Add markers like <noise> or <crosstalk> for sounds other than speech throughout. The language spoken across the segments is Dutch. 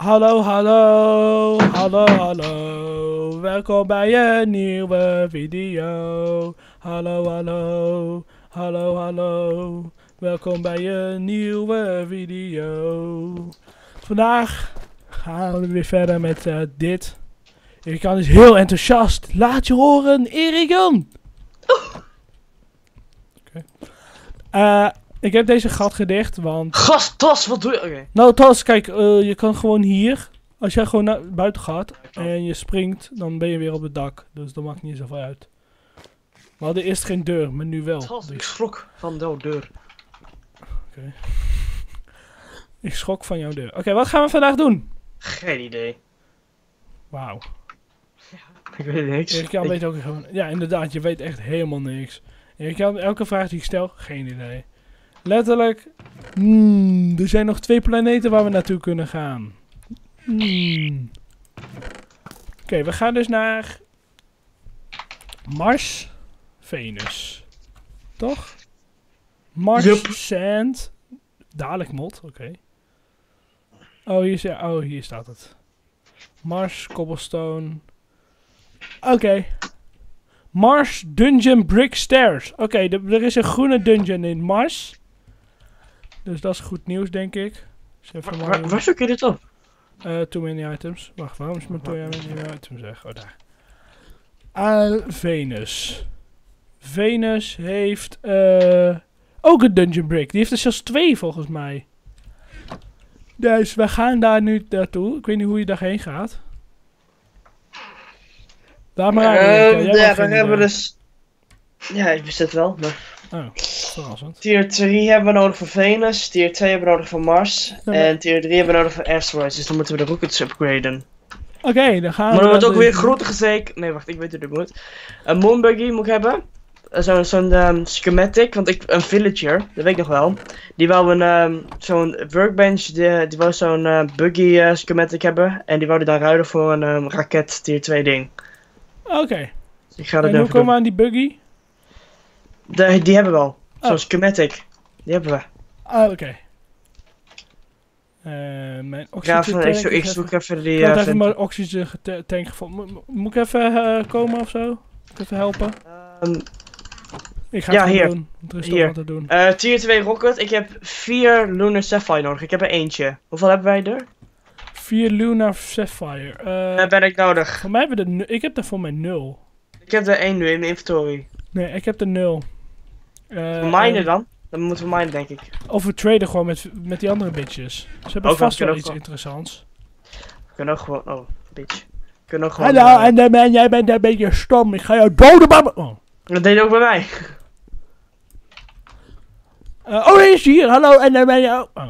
Hallo, hallo, hallo, hallo. Welkom bij een nieuwe video. Hallo, hallo, hallo, hallo. Welkom bij een nieuwe video. Vandaag gaan we weer verder met eh, dit. Erikan is heel enthousiast. Laat je horen, Erikan. Oké. Eh, ik heb deze gat gedicht, want... Gast, tas, wat doe je? Oké. Nou, Tas, kijk, eh, je kan gewoon hier. Als jij gewoon naar buiten gaat en je springt, dan ben je weer op het dak. Dus dat maakt niet zoveel uit. We hadden eerst geen deur, maar nu wel. Tas, ik Dus, schrok van de deur. <laughs> ik schrok van jouw deur. Oké, wat gaan we vandaag doen? Geen idee. Wauw. Ik weet niks. Erik Jan Ik- weet ook gewoon... Ja, inderdaad, je weet echt helemaal niks. Erik Jan, elke vraag die ik stel, geen idee. Letterlijk... hmm, er zijn nog twee planeten waar we naartoe kunnen gaan. Hmm. Oké, we gaan dus naar... Mars, Venus. Toch? Mars. Sand, dadelijk mot, oké. Oh, hier, is- oh, hier staat het. Mars, cobblestone. Oké. Mars Dungeon Brick Stairs. Oké, er is een groene dungeon in Mars. Dus dat is goed nieuws, denk ik. Dus even Waar, waar, zoek je dit op? eh, too many items. Wacht, waarom is mijn too many items weg? Oh, daar. Ah, Venus. Venus heeft eh, ook een dungeon brick. Die heeft er zelfs twee volgens mij. Dus we gaan daar nu naartoe. Ik weet niet hoe je daarheen gaat. Laat maar aan. Jij ja, dan hebben we dus... Ja, ik het wel, maar... Oh, verrassend. Tier 3 hebben we nodig voor Venus, tier 2 hebben we nodig voor Mars, maar- en tier 3 hebben we nodig voor asteroids, dus dan moeten we de rockets upgraden. Oké, dan gaan maar we... dan wordt ook weer grote gezeik... Nee, wacht, ik weet hoe dit moet. Een moonbuggy moet ik hebben. Eh, Zo'n zo'n ehm, schematic, want ik... Een villager, dat weet ik nog wel. Die wou een... ehm, zo'n workbench, die, die wou zo'n eh, buggy eh, schematic hebben. En die wou die dan ruilen voor een ehm, raket tier 2 ding. Oké. Dus ik ga dat En hoe komen we aan die buggy? De- die hebben we al. Zo'n schematic. Oh. Die hebben we. Ah, oké. Okay. Uh, mijn oxygen. Ja, ik, zoek, ik zoek even die. Ik heb eh, even mijn oxygen tank gevonden. Moet ik even eh, komen ofzo? Moet even helpen? Um, ik ga ja, het hier. doen. Er is hier. te doen. Uh, tier 2 rocket. Ik heb 4 Lunar Sapphire nodig. Ik heb er eentje. Hoeveel hebben wij er? 4 Lunar Sapphire. Uh, ben ik nodig. Voor mij hebben we de. Ik heb er voor mij 0. Ik heb er 1 nu in mijn inventory. Nee, ik heb er 0 minen en- dan? Dan moeten we minen denk ik. Of we traden gewoon met, met die andere bitches. Ze hebben Ook vast wel iets interessants. We kunnen ook gewoon... Oh, bitch. We kunnen ook gewoon... Hallo, eh, en dan ben jij bent een beetje stom. Ik ga jou doden, bam. Oh. Dat deed je ook bij mij. <laughs> Eh, oh, hij is hier. Hallo, en dan ben je... ook- Oh.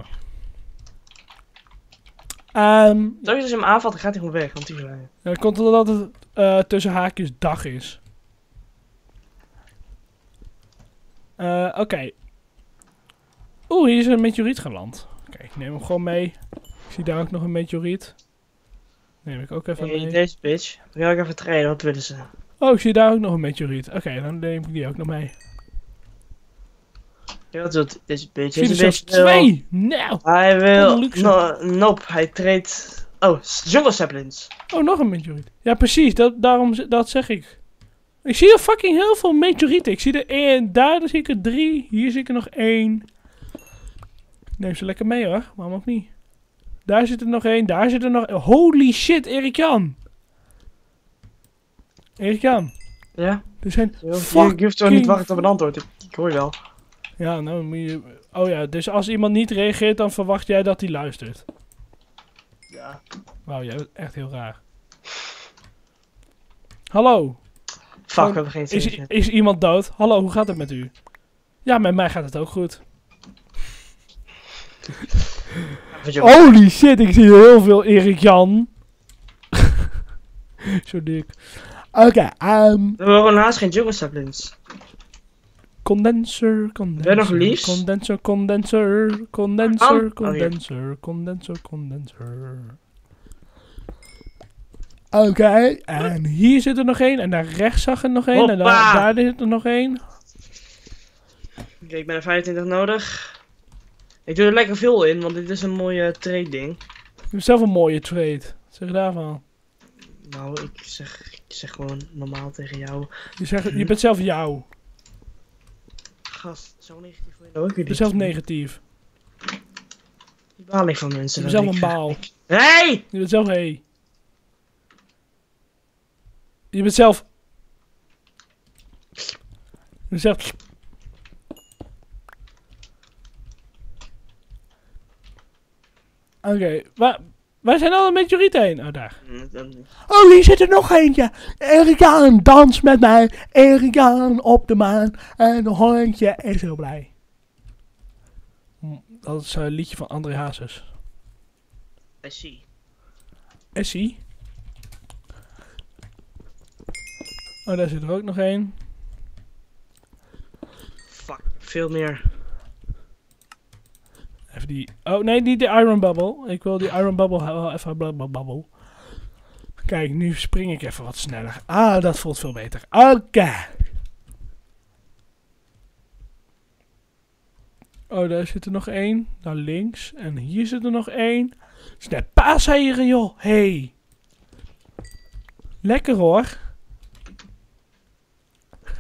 Ehm, Sowieso als je hem aanvalt, dan gaat hij gewoon weg. Want die Ja, dat komt omdat het eh, tussen haakjes dag is. Eh, Oké. Oeh, hier is een meteoriet geland. Oké, ik neem hem gewoon mee. Ik zie daar ook nog een meteoriet. Neem ik ook even Hey, mee. deze bitch. We gaan ook even trainen. Wat willen ze? Oh, ik zie daar ook nog een meteoriet. Oké, dan neem ik die ook nog mee. Ja, wat doet deze bitch? Ik zie Deze wil- twee! Nou! Hij wil... No, nope, hij treedt... Oh, jungle saplings. Oh, nog een meteoriet. Ja, precies. Dat, daarom, dat zeg ik. Ik zie er fucking heel veel meteorieten. Ik zie er één. Daar zie ik er drie. Hier zie ik er nog één. Neem ze lekker mee hoor. Waarom ook niet? Daar zit er nog één. Daar zit er nog... Holy shit, Erik Jan. Erik Jan. Ja? Er zijn je fucking... hoeft toch niet wachten op een antwoord. Ik, ik hoor je wel. Ja, nou moet je... Oh ja, dus als iemand niet reageert, dan verwacht jij dat hij luistert. Ja. Wauw, jij bent echt heel raar. Hallo. Fuck, we hebben geen Is, zin. is iemand dood? Hallo, hoe gaat het met u? Ja, met mij gaat het ook goed. Holy shit, ik zie heel veel Erik Jan. <laughs> Zo dik. Oké, ehm We hebben haast geen jungle saplings. condenser, condenser. Ben nog liefst? Condenser, condenser, condenser, Oh, condenser, condenser, condenser. Oké, en hier zit er nog één. En daar rechts zag er nog één. En daar, daar zit er nog één. Oké, ik ben er 25 nodig. Ik doe er lekker veel in, want dit is een mooie trade ding. hebt zelf een mooie trade. Wat zeg je daarvan? Nou, ik zeg, ik zeg gewoon normaal tegen jou. Je, zegt, je bent zelf jou. Gast, zo negatief voor je ook weer Je bent zelf negatief. Die baal ik van mensen. Je bent zelf ik- een baal. <laughs> Hey! Je bent zelf hey. Je bent zelf. Je bent zelf. Oké, waar, waar zijn alle meteorieten heen? Oh, daar. Oh, hier zit er nog eentje. Erika dans met mij. Erika op de maan. En een hondje is heel blij. Hm, Dat is een liedje van André Hazes. See. Essie. Oh, daar zit er ook nog één. Fuck, veel meer. Even die. Oh nee, niet de Iron Bubble. Ik wil die Iron Bubble wel even bubble. Kijk, nu spring ik even wat sneller. Ah, dat voelt veel beter. Oké. Oh, daar zit er nog één. Daar links. En hier zit er nog één. Het is net paaseieren, joh. Hey. Lekker hoor.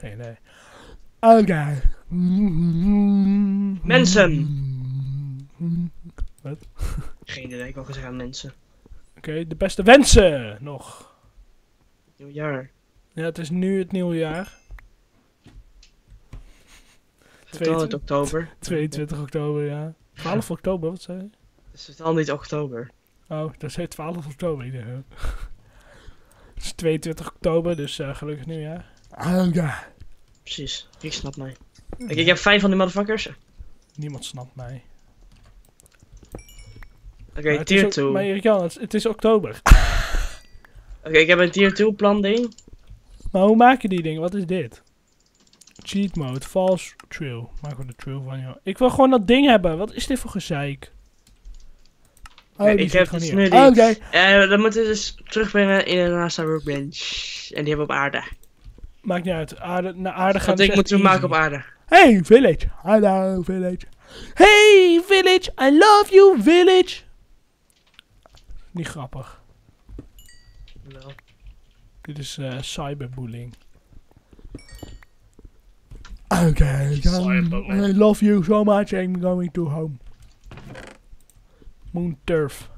Geen idee. Oké. Mensen. Wat? Geen idee, ik wil gezegd aan mensen. Oké, de beste wensen nog. Nieuwjaar. Ja, het is nu het nieuwe jaar. Het is al niet oktober. 22 oktober, ja. 12 oktober, wat zei je? Het is al niet oktober. Oh, dat zei 12 oktober. Ik. Het is 22 oktober, dus eh, gelukkig nieuwjaar. Oh ja. Precies, ik snap mij. Kijk, ik heb vijf van die motherfuckers. Oké, Niemand snapt mij. Het is tier ook- 2. Maar Oké, Jan, het, het is oktober. ik heb een tier 2 plan ding. Maar hoe maak je die dingen? Wat is dit? Cheat mode, false, true. Maak gewoon de true van, joh. Ik wil gewoon dat ding hebben. Wat is dit voor gezeik? Oh, Oké, ik heb hier. nu die- Oké. Eh, dan moeten we dus terugbrengen in een NASA workbench. En die hebben we op aarde. Maakt niet uit. Aarde, naar aarde gaan moeten we easy. maken op aarde. Hey, village. Hallo, village. Hey, village. I love you, village. Niet grappig. Wel. Dit is eh, cyberbullying. Oké, Cyberbullying. I love you so much. I'm going to home. Moon turf.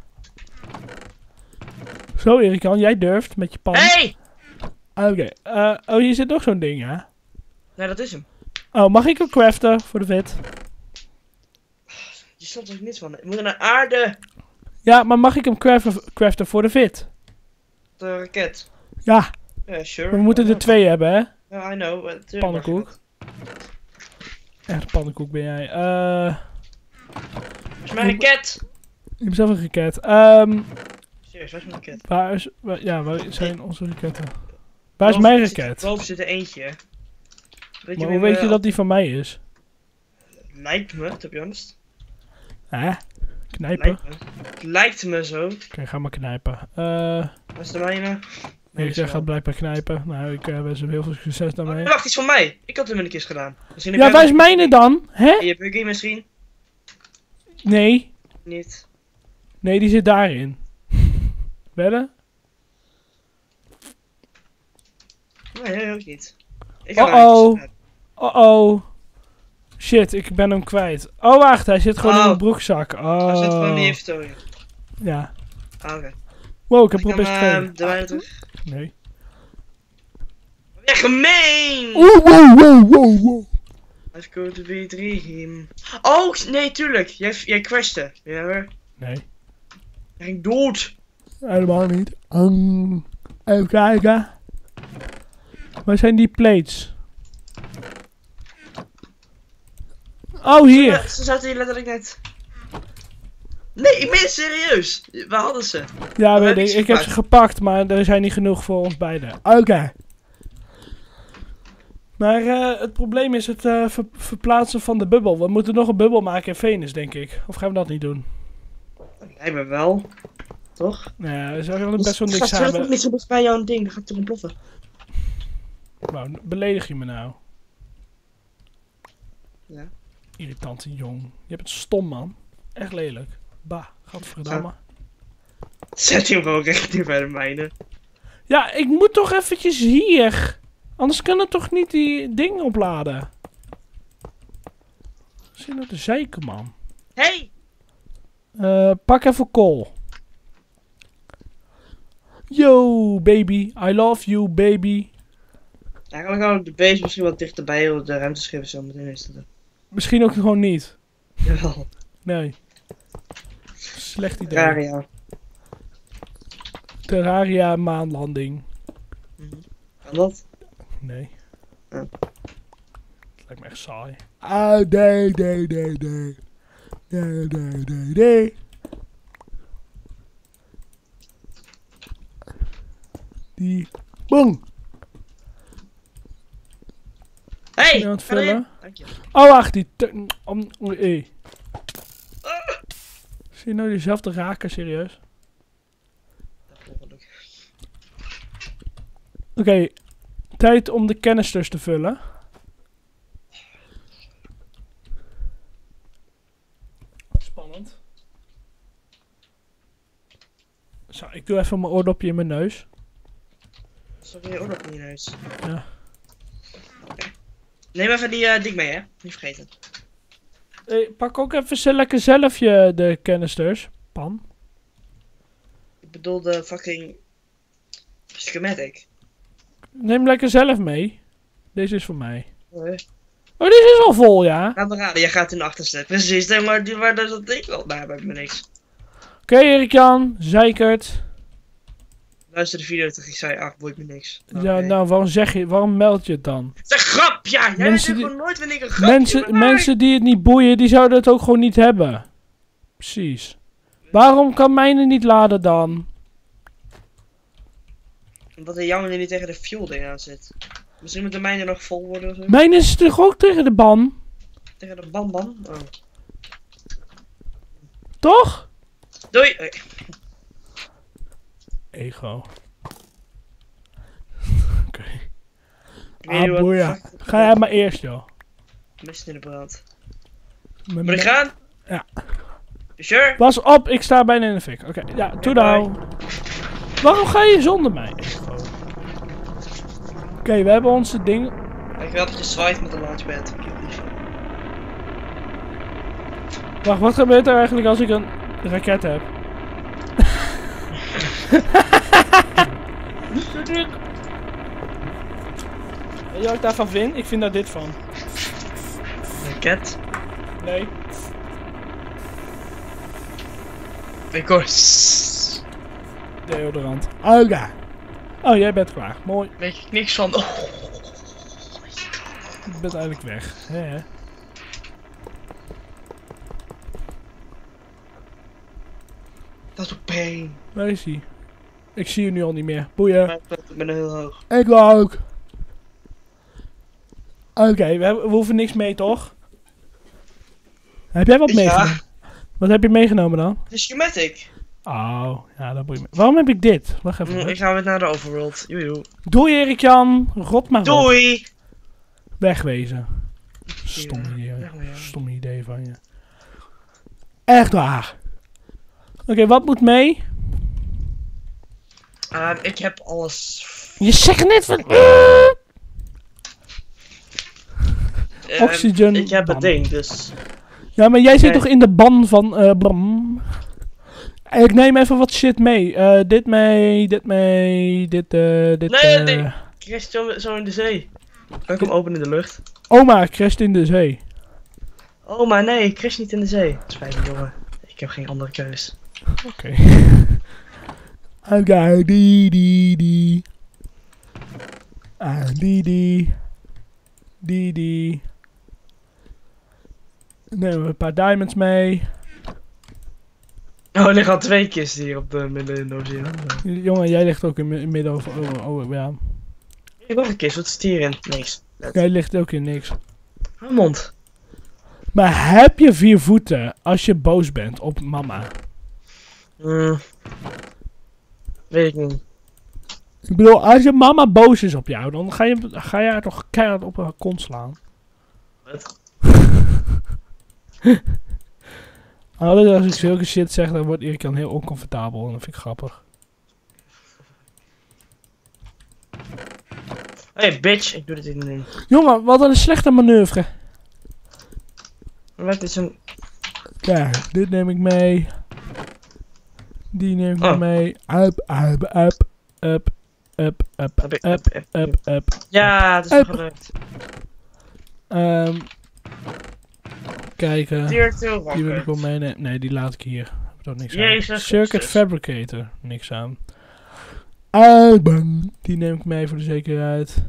Zo, Erikan, jij durft met je pan. Hey! Oké, eh, oh, hier zit nog zo'n ding, ja? Nee, dat is hem. Oh, mag ik hem craften voor de vet? Je snapt er niets van. We moeten naar aarde. Ja, maar mag ik hem craften, craften voor de fit? De raket. Ja, sure. we moeten er twee hebben, hè? Ja, I know. Pannenkoek. Echt pannenkoek ben jij. Eh, is mijn raket. je hebt zelf een raket. Ehm, Serieus, waar is mijn raket? waar is, waar- ja, waar zijn onze raketten? Waar is mijn raket? Boven zit er eentje. Weet Maar wie hoe weet je dat die van mij is? Lijkt me, to be honest. Hè? Knijpen? Oké, Lijkt me. Het lijkt me zo. ga maar knijpen. Eh, Dat is de mijne. nee, ik is wel. ga blijkbaar knijpen. Nou, ik eh, wens hem heel veel succes daarmee. Oh, wacht, iets van mij. Ik had hem een kist gedaan. Misschien heb Ja, waar is mijne dan? Hè? Je buggy misschien? Nee. Niet. Nee, die zit daarin. <laughs> Wedden? Nee, ook niet. Ik Uh-oh. naar Oh oh. Shit, ik ben hem kwijt. Oh, wacht, hij zit gewoon in Oh. mijn broekzak. Oh. Hij zit gewoon in die inventory. Ja. Ah, oké. Wow, ik heb er best de terug. Nee. Ja, gemeen! Oeh, wow, wow, wow, wow. Let's go to B3. Oh, nee, tuurlijk. Jij, jij crashte. Remember? Nee, Hij ging dood. helemaal niet. Um, even kijken. Waar zijn die plates? Oh, Ja, hier. ze zaten hier letterlijk net. Nee, ik meen serieus. Waar hadden ze? Ja, weet ik ik. heb ze gepakt, maar er zijn niet genoeg voor ons beiden. Oké. Maar eh, het probleem is het eh, ver- verplaatsen van de bubbel. We moeten nog een bubbel maken in Venus, denk ik. Of gaan we dat niet doen? Lijkt me wel. Toch? Nee, Nou we zullen best wel niks Gast, zet het hebben. niet zo bij jouw ding, dan ga ik toch ontploffen. Wauw, beledig je me nou? Ja. Irritante jong. Je bent stom, man. Echt lelijk. Bah, gadverdamme. Zet hem gewoon richting bij de mijne. Ja, ik moet toch eventjes hier. Anders kunnen toch niet die dingen opladen. Zit nou te zeiken, man. Hey! Eh, pak even kool. Yo, baby. I love you, baby. Daar kan ik gewoon de base misschien wat dichterbij op de ruimteschip zo meteen is dat. Misschien ook gewoon niet. Jawel. Nee. Slecht idee. Raar ja. Terraria maanlanding. Kan dat? Nee. Ja. Het lijkt me echt saai. Ah, nee, nee, nee, nee. Nee, nee, nee, nee. Die. Boom! Hey! Ben je aan het vullen? Je. Oh, wacht, die. Om, eh. Zie je nou jezelf te raken, serieus? Oké, tijd om de canisters te vullen. Spannend. Zo, ik doe even mijn oordopje in mijn neus. Sorry, je niet in huis. Ja. Neem even die eh, ding mee, hè? Niet vergeten. Hey, pak ook even zo lekker zelf je de canisters. Pan. Ik bedoel de fucking schematic. Neem lekker zelf mee. Deze is voor mij. Eh, Oh, deze is al vol, ja. Laat me raden, jij gaat in de achterste. Precies, nee, maar die, waar dat ik wel. Daar heb ik me niks. Oké, Erik-Jan. Zeikert. Luister de video terug, ik zei, ach, boeit me niks. Ja, nou, waarom zeg je, waarom meld je het dan? Het is een grap, ja! Jij Mensen die- gewoon nooit wanneer ik een grapje Mensen, maak. mensen die het niet boeien, die zouden het ook gewoon niet hebben. Precies. Waarom kan mijne niet laden dan? Omdat de jammer er niet tegen de fuel ding aan zit. Misschien moet de mijne nog vol worden of zo. Mijn is toch ook tegen de ban? Tegen de bam bam. Oh. Toch? Doei! Ego. <laughs> Oké. Ah, Ga jij maar eerst, joh. Mist in de brand. Met Moet ik gaan? Ja. Sure? Pas op, ik sta bijna in de fik. Oké, ja, toe nou. Waarom ga je zonder mij? Ego. Oké, we hebben onze ding. Ik wil dat je zwaait met een launchpad. Wacht, wat gebeurt er eigenlijk als ik een raket heb? <laughs> Weet je wat ik daarvan vind? Ik vind daar dit van. Een cat. Nee. Ik hoor. Deodorant. Ja. Oh, jij bent klaar. Mooi. Weet ik niks van. Oh. Je bent eigenlijk weg. Hè? Dat is ook pijn. Waar is hij? Ik zie je nu al niet meer. Boeien. Ik ben heel hoog. Ik ook. Oké, we, we hoeven niks mee, toch? Heb jij wat Ja. meegenomen? Wat heb je meegenomen dan? De schematic. Oh, ja, dat boeit me. Waarom heb ik dit? Wacht even. Mm, ik ga weer naar de overworld. Joejoe. Doei Erik-Jan. Rot maar op. Doei! Wegwezen. Stom idee. Stom idee van je. Echt waar. Oké, wat moet mee? Ik heb alles. Je zegt net van... Ehm, Oxygen Ik heb het ding, dus. Ja, maar jij zit toch in de ban van... eh bram. Ik neem even wat shit mee. Eh, dit mee, dit mee, dit, eh, dit... Nee, eh. nee. Chris, zo, zo in de zee. Kan ik hem openen in de lucht? Oma crasht in de zee. Oh, maar nee, Chris niet in de zee. Spijt me, jongen. Ik heb geen andere keus. Oké. Oké, die, die, die. Ah, die, die. Die, die. Nemen we een paar diamonds mee. Oh, er liggen al twee kisten hier op de midden in de oceaan. Jongen, jij ligt ook in het midden over... Oh, oh, ja. Ik heb nog een kist, wat zit hierin? Niks. Jij ligt ook in niks. Mijn mond. Maar heb je vier voeten als je boos bent op mama? Hmm. Weet ik niet. Ik bedoel, als je mama boos is op jou, dan ga je, ga je haar toch keihard op haar kont slaan. Wat? Altijd <laughs> als ik zulke shit zeg, dan wordt Erik dan heel oncomfortabel. En dat vind ik grappig. Hey bitch, ik doe dit niet. Jongen, wat een slechte manoeuvre. Wat is een... Kijk, dit neem ik mee. Die neem ik Oh. mee. Up, up, up, up, up, up, up, up, up. Ja, het is Up. gelukt. Ehm kijken. Tier 2 Die wil ik wel meenemen. Nee, die laat ik hier. Heb ik toch niks aan. Jezus Circuit Christus. Fabricator. Niks aan. Album. Die neem ik mee voor de zekerheid.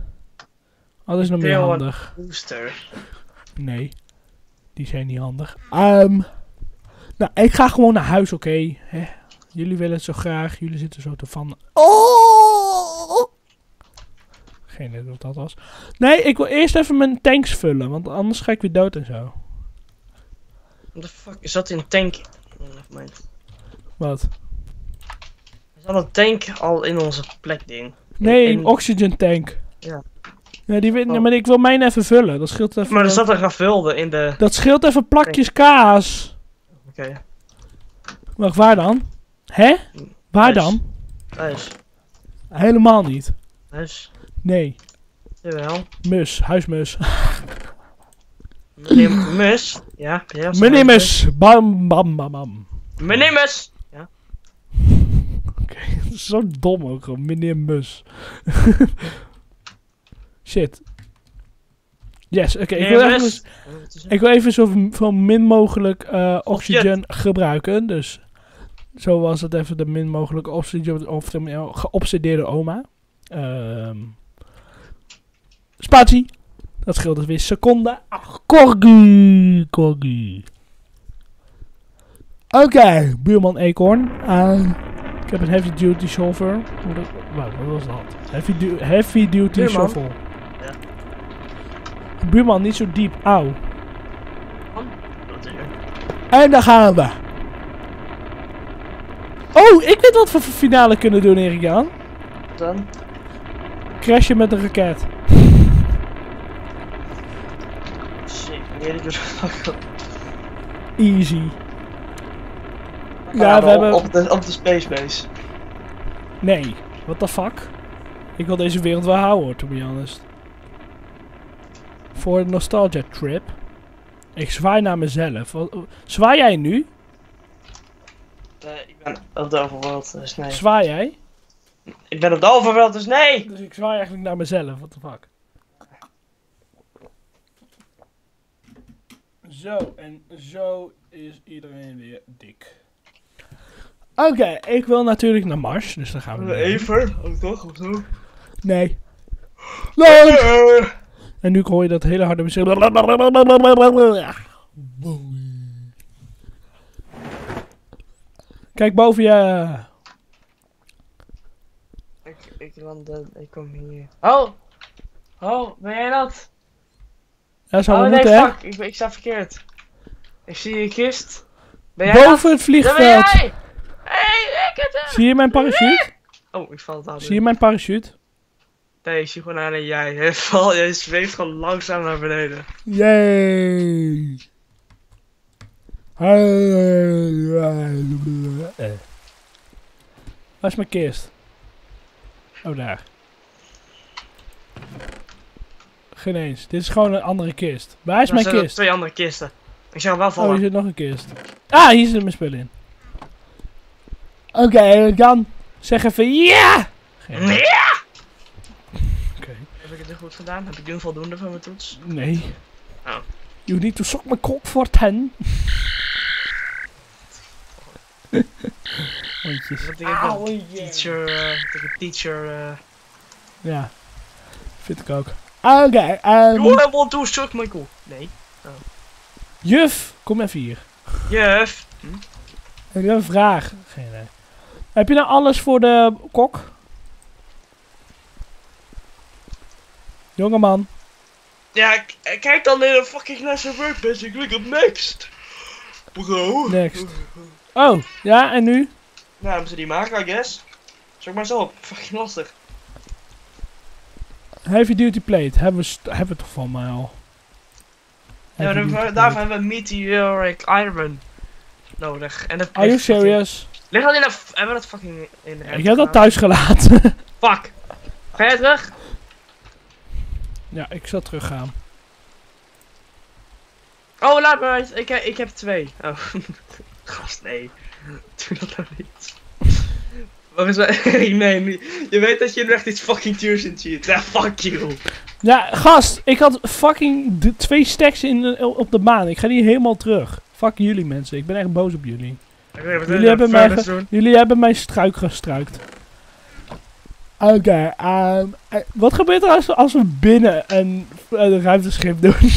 Is nog meer handig? Booster. Nee. Die zijn niet handig. Ehm nou, ik ga gewoon naar huis, oké? Hè? Jullie willen het zo graag. Jullie zitten zo te van... Oh! Geen idee wat dat was. Nee, ik wil eerst even mijn tanks vullen. Want anders ga ik weer dood en zo. What the fuck? Is dat een tank? Oh. Wat? Is dat een tank al in onze plek ding? Nee, in- een oxygen tank. Ja. Ja, die weet, Oh. maar ik wil mijn even vullen. Dat scheelt even... Maar er zat een gevulde in de... Dat scheelt even plakjes kaas. Oké, Wacht, waar dan? Hè? Waar Thuis. dan? thuis. Helemaal niet. Thuis. Nee. Jawel. Mus. Huismus. Meneer Mus. Ja, Meneer? Mus. Bam, bam, bam, bam. Meneer Mus! Oké, <laughs> zo dom ook gewoon. Meneer Mus. <laughs> Shit. Yes, oké. ik, ik wil even zo, zo min mogelijk eh oxygen gebruiken. Dus zo was het even de min mogelijke of de geobsedeerde oma. Ehm spatie. Dat scheelt dus weer seconden. Ach, corgi, corgi. Oké, buurman Eekhoorn. Eh, ik heb een heavy duty shovel. Ik- Wat was dat? Heavy, du- heavy duty Buurman? shovel. Ja. Buurman, niet zo diep. Auw. Er? En daar gaan we. Oh, ik weet wat we voor finale kunnen doen, Erik Jan. Wat dan? Crashen met een raket. Shit. <laughs> Easy. Ja, we hebben- Op de, op de Space Base. Nee, what the fuck? Ik wil deze wereld wel houden, hoor, to be honest. Voor een nostalgia trip. Ik zwaai naar mezelf. Zwaai jij nu? Eh, ik ben op de overworld, dus nee. Zwaai jij? Ik ben op de overworld, dus nee! Dus ik zwaai eigenlijk naar mezelf. What the fuck? Zo, en zo is iedereen weer dik. Oké, ik wil natuurlijk naar Mars, dus dan gaan we. mee. Even, ook toch? Of zo? Nee. Eh, En nu hoor je dat hele harde muziek. Kijk boven je. Ik, ik landde, ik kom hier. Oh! Oh, ben jij dat? Ja, zou oh we nee, moeten, hè? fuck, ik, ben- ik sta verkeerd. Ik zie je kist. Ben jij dat? Boven het Dat ben vliegveld. jij! Hey, ik het Zie je mijn parachute? Oh, ik val het aan. Zie je mijn parachute? Nee, ik zie gewoon alleen jij. <laughs> Jij, val, jij zweeft gewoon langzaam naar beneden. Yay! Waar is mijn kist? Oh, daar. Geen eens. Dit is gewoon een andere kist. Waar is mijn er kist? twee andere kisten. Ik zeg wel Oh, vallen. hier zit nog een kist. Ah, hier zit mijn spul in. Oké, dan zeg even ja! Nee! Oké. Heb ik het er goed gedaan? Heb ik nu voldoende van mijn toets? Nee. Oh. You need to suck my cock for ten. <laughs> Hondjes. Want ik heb een teacher, eh, een teacher, eh... Ja. Vind ik ook. Oké, ehm, You want to suck my cool? Nee. juf, kom even hier. Juf. Ik heb een vraag. Geen idee. Heb je nou alles voor de kok? Jongeman. Ja, kijk dan in de fucking National Workbench. Ik klik op next. Bro. Next. Oh, ja, en nu? Nou, hebben ze die maken, I guess. Zoek maar zo op. <laughs> Fucking lastig. Heavy duty plate. Hebben we, hebben we toch van mij al? Ja, dan- daarvoor plate. hebben we Meteoric Iron. nodig. En dat Are you serious? Ligt dat in de... Hebben we dat fucking in de Ik heb dat thuis gelaten. <laughs> Fuck. Ga jij terug? ja, ik zal teruggaan. Oh, laat uit. Ik, ik heb twee. Oh. <laughs> Gast, nee. <laughs> Doe dat nou niet. Volgens mij... <laughs> nee, niet. Je weet dat je nu echt iets fucking duurs in ziet. Ja, fuck you. Ja, gast, ik had fucking twee stacks in, de- op de maan. Ik ga die helemaal terug. Fuck jullie mensen, ik ben echt boos op jullie. Oké, wat Jullie hebben mij ge- Jullie hebben mijn struik gestruikt. Oké, eh, wat gebeurt er als, we- als we binnen een, een ruimteschip doen? <laughs>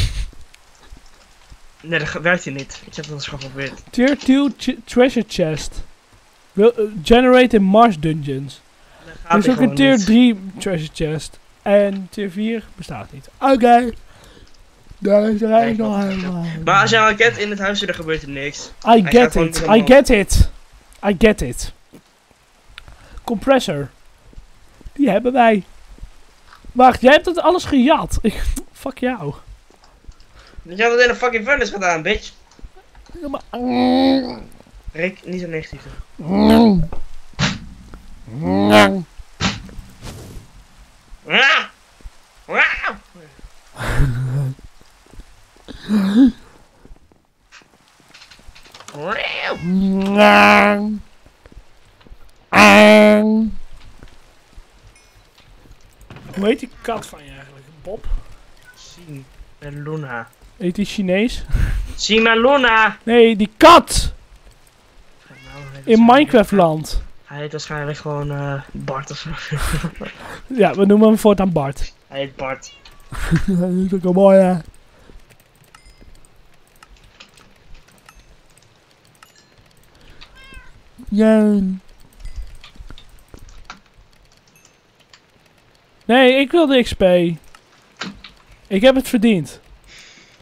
Nee, dat werkt hier niet. Ik heb dat eens geprobeerd. Tier 2 ch- treasure chest. Will, eh, generate in Mars dungeons. Dat Er is ook een tier niet. 3 treasure chest. En tier 4 bestaat niet. Oké. Daar is er eigenlijk nog helemaal. Maar als je een raket in het huis zit, dan gebeurt er niks. I get it. I get it. I get it. Compressor. Die hebben wij. Wacht, jij hebt het alles gejat. <laughs> Ik, fuck jou. Je hebt dat in een fucking furnace gedaan, bitch. Rick, niet zo negatief. Hoe heet die kat van je eigenlijk? Bob? Sim en Luna. Heet die Chinees? Sim en Luna! Nee, die kat! Hij In waarschijnlijk- Minecraft land. Hij heet waarschijnlijk gewoon eh Bart of zo. <laughs> Ja, we noemen hem voortaan Bart. hij heet Bart. Dat is ook wel mooi, hè? Ja. Nee, ik wil de XP. Ik heb het verdiend.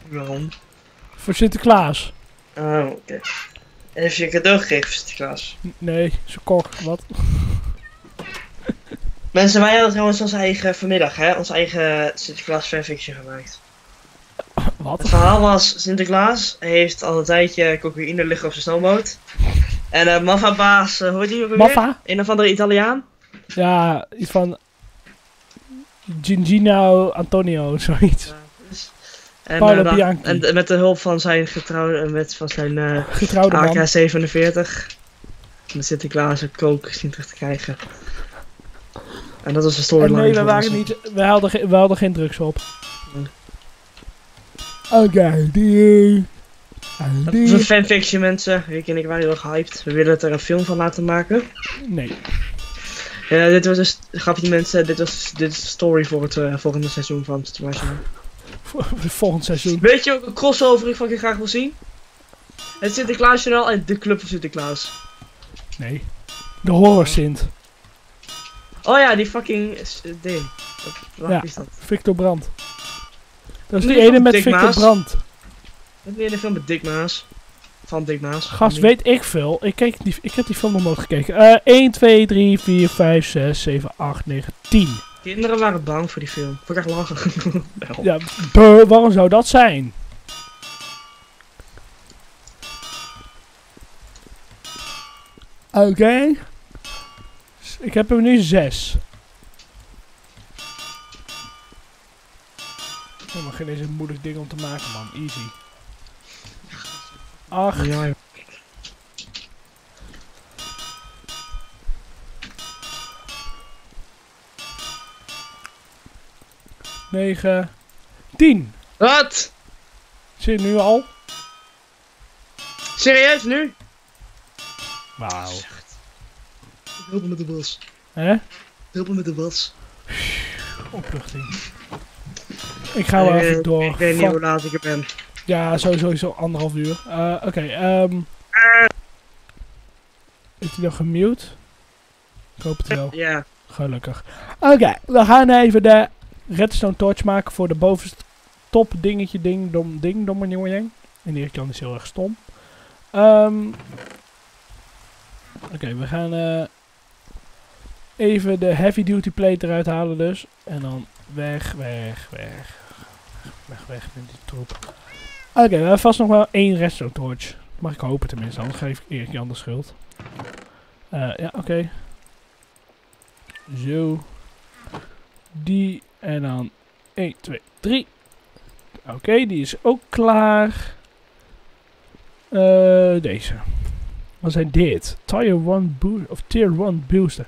Waarom? Voor Sinterklaas. Oh, oké. Heeft je een cadeau gegeven voor Sinterklaas? Nee, ze kok. Wat? Mensen, wij hadden trouwens onze eigen vanmiddag, hè? Onze eigen Sinterklaas fanfiction gemaakt. Het Wat? verhaal was, Sinterklaas heeft al een tijdje cocaïne liggen op zijn snowboot. En eh Maffa-baas, eh, hoe heet die ook alweer? Maffa? Een of andere Italiaan? Ja, iets van... Gingino Antonio, zoiets. En, Paolo eh, Bianchi. en met de hulp van zijn getrouwde, en met van zijn eh, Getrouwde man. AK-47 met Sinterklaas een kook zien terug te krijgen. En dat was de En storyline. nee, we, waren niet, we, hadden, ge- we hadden geen drugs op. Nee. Oké, die... en Dat is die... een fanfiction mensen. Rick en ik waren heel erg gehyped. We willen er een film van laten maken. Nee. Ja, dit was dus, grapje mensen, dit, was, dit is de story voor het eh, volgende seizoen van Situation. <laughs> Volgend seizoen. Weet je ook een crossover ik fucking graag wil zien? Het Sinterklaasjournaal en de Club van Sinterklaas. Nee. De horror Sint. Oh ja, die fucking s- ding. Wat, Ja. is dat? Victor Brandt. Dat is die ene met Dick Victor Maas. Brandt. Dat is de film met Dick Maas. Van Dick Maas. Gast, weet ik veel. Ik, keek die, ik heb die film nog nooit gekeken. Eh 1, 2, 3, 4, 5, 6, 7, 8, 9, 10. Kinderen waren bang voor die film. Ik Voor echt lachen. ja, waarom zou dat zijn? Oké. Ik heb hem nu zes. Kom maar geen eens een moeilijk ding om te maken, man. Easy. 8. 9, 10. Wat? Zit je nu al? Serieus nu? Wauw. Help me met de was. Hè? Help me met de was. Opluchting. Ik ga wel Eh, even door. Ik weet niet Fuck. hoe laat ik er ben. Ja, sowieso zo anderhalf uur. Eh, Oké, ehm. Is hij nog gemute? Ik hoop het wel. Ja. Gelukkig. Oké, we gaan even de redstone torch maken voor de bovenste top dingetje ding dom ding domme ding. En Erik Jan is heel erg stom. Ehm Oké, we gaan eh, even de heavy duty plate eruit halen dus. En dan weg, weg, weg. Weg, weg met die troep. Oké, we hebben vast nog wel één redstone torch. Mag ik hopen tenminste, anders geef ik Erik Jan de schuld. Eh, ja, oké. Zo. Die en dan 1, 2, 3. Oké, die is ook klaar. Eh, deze. Wat zijn dit? Tier 1 booster. Of Tier 1 booster.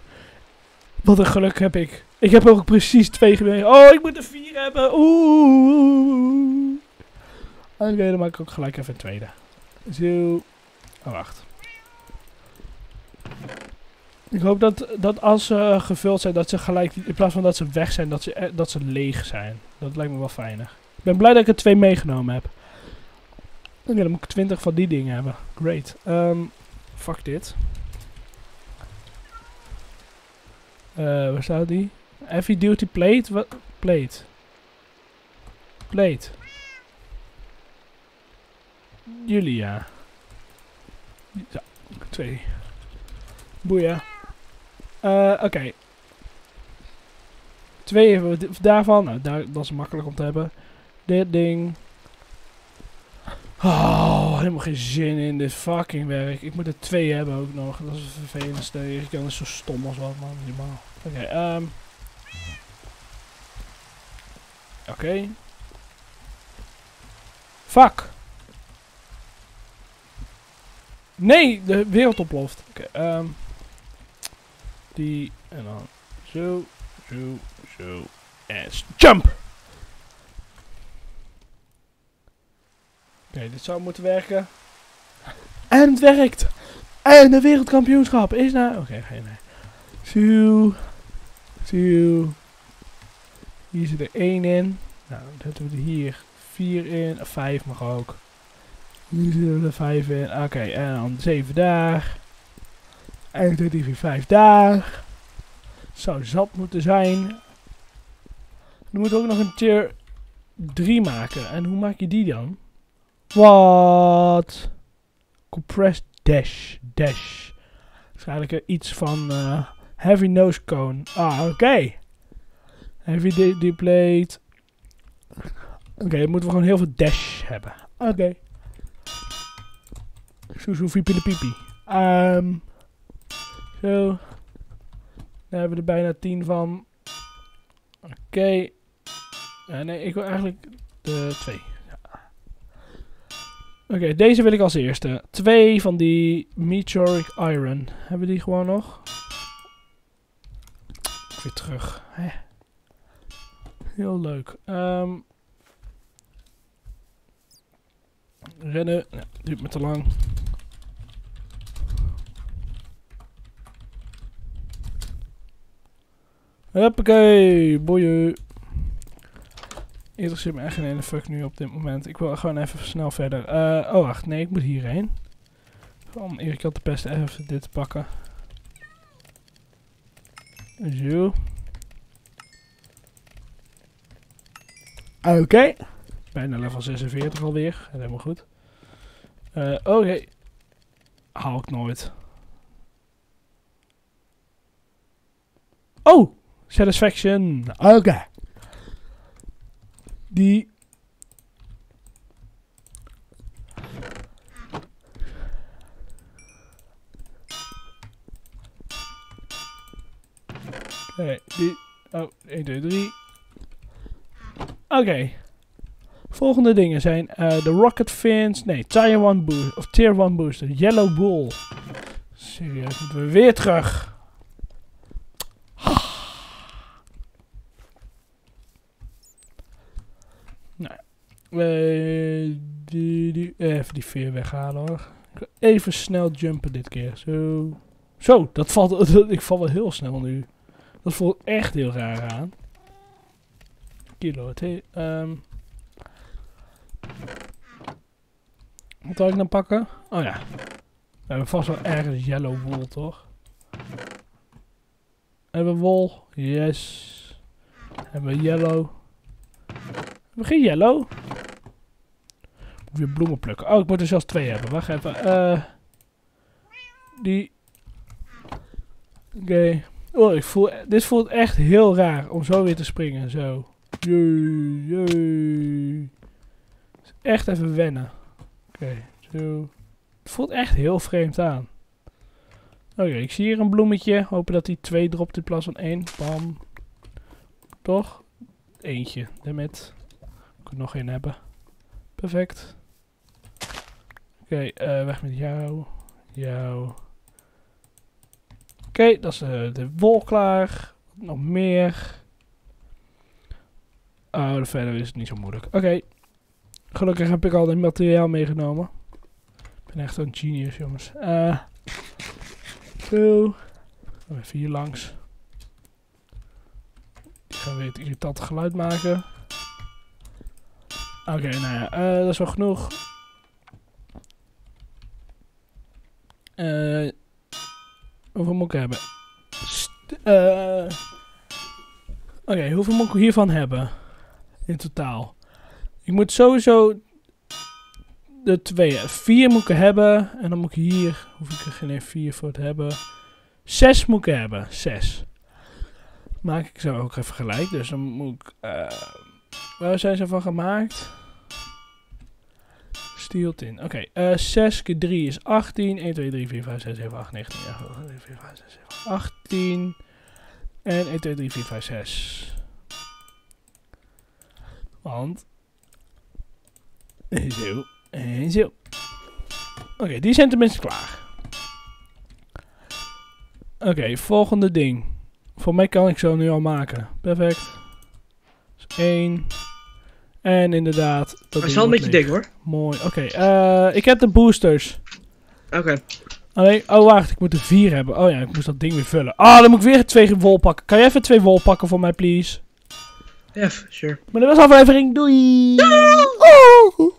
Wat een geluk heb ik. Ik heb ook precies twee geweest. Oh, ik moet er vier hebben. Oeh. Oké, dan maak ik ook gelijk even een tweede. Zo. Oh, wacht. Ik hoop dat, dat als ze gevuld zijn, dat ze gelijk, in plaats van dat ze weg zijn, dat ze, eh, dat ze leeg zijn. Dat lijkt me wel fijner. Ik ben blij dat ik er twee meegenomen heb. Dan moet ik 20 van die dingen hebben. Great. Ehm fuck dit. Eh, waar staat die? Heavy duty plate? Wat? Plate. Plate. Julia. Ja, twee. Boeien. Eh, oké. Twee daarvan. Nou, daar, dat is makkelijk om te hebben. Dit ding. Oh, helemaal geen zin in dit fucking werk. Ik moet er twee hebben ook nog. Dat is het vervelendste. Ik kan zo stom als wat, man. Normaal. Oké, ehm. Oké. Fuck. Nee, de wereld ontploft. Oké, ehm. En dan zo, zo, zo. En jump! Oké, dit zou moeten werken. En het werkt! En de wereldkampioenschap is nou... Oké, geen nee. Zo. Zo. Hier zit er één in. Nou, dan zetten we er hier vier in. Vijf mag ook. Hier zitten er vijf in. Oké, en dan zeven daar. 1, 2, 3, 4, 5 daar. Zou zat moeten zijn. Dan moeten we ook nog een tier 3 maken. En hoe maak je die dan? Wat? Compressed dash. Dash. Waarschijnlijk iets van eh, heavy nose cone. Ah, oké. Heavy de deplate. Oké, dan moeten we gewoon heel veel dash hebben. Oké. Okay. Soesoe piepie piepie. Ehm... Zo. Daar hebben we er bijna 10 van. Oké. Ja, nee, ik wil eigenlijk de twee. Ja. Oké, deze wil ik als eerste. Twee van die Meteoric Iron. Hebben die gewoon nog? Weer terug. Heel leuk. Ehm rennen. Ja, duurt me te lang. Hoppakee, boeien. Interesseert me echt geen ene fuck nu op dit moment. Ik wil gewoon even snel verder. Eh, oh wacht, nee, ik moet hierheen. Om Erik had de pest even dit te pakken. Zo. Oké. Bijna level 46 alweer. Helemaal goed. Eh, Oké. Haal ik nooit. Oh! Satisfaction. Oké. Die. Oké, die. Oh, 1, 2, 3. Oké. Volgende dingen zijn eh, de Rocket Fins. Nee, Tier 1 booster. Of Tier 1 booster. Yellow Bull. Serieus, moeten we weer terug. Eh, die, die, even die veer weghalen hoor. Wil Even snel jumpen dit keer. Zo. Zo, dat valt. <laughs> ik val wel heel snel nu. Dat voelt echt heel raar aan. Kilo. Hey, um. Wat zou ik dan pakken? Oh ja. We hebben vast wel ergens yellow wool, toch? Hebben we wol? Yes. Hebben we yellow? Hebben we geen yellow? Weer bloemen plukken. Oh, ik moet er zelfs twee hebben. Wacht even. Eh. die. Oké. Oh, ik voel. Dit voelt echt heel raar om zo weer te springen. Zo. Jee, jee. Echt even wennen. Oké, zo. Het voelt echt heel vreemd aan. Oké, ik zie hier een bloemetje. Hopen dat hij twee dropt in plaats van één. Bam. Toch? Eentje. Damit. Ik er nog één hebben. Perfect. Oké, eh, weg met jou. Jou. Oké, dat is eh, de wol klaar. Nog meer. Oh, verder is het niet zo moeilijk. Oké. Gelukkig heb ik al het materiaal meegenomen. Ik ben echt een genius, jongens. Eh. zo. Even hier langs. Ik ga weer het irritante geluid maken. Oké, nou ja, eh, dat is wel genoeg. Eh, hoeveel moet ik hebben? Eh, Oké, hoeveel moet ik hiervan hebben? In totaal. Ik moet sowieso de twee. Vier moet ik hebben. En dan moet ik hier. Hoef ik er geen vier voor te hebben. Zes moet ik hebben. Zes. Maak ik zo ook even gelijk. Dus dan moet ik. eh waar zijn ze van gemaakt? Steel tin. Oké, eh 6 keer 3 is 18. 1, 2, 3, 4, 5, 6, 7, 8, 19. Ja, 3, 4, 5, 6, 7, 18. En 1, 2, 3, 4, 5, 6. Want. <laughs> Zo. En zo. Oké, die zijn tenminste klaar. Oké, volgende ding. Voor mij kan ik zo nu al maken. Perfect. Dus één. En inderdaad. Dat Maar is wel een beetje dik hoor. Mooi. Oké, eh, ik heb de boosters. Oké. Alleen, oh wacht, ik moet er vier hebben. Oh ja, ik moest dat ding weer vullen. Ah, dan moet ik weer twee wol pakken. Kan je even twee wol pakken voor mij, please? Ja, sure. Maar dat was aflevering. Doei! Oh!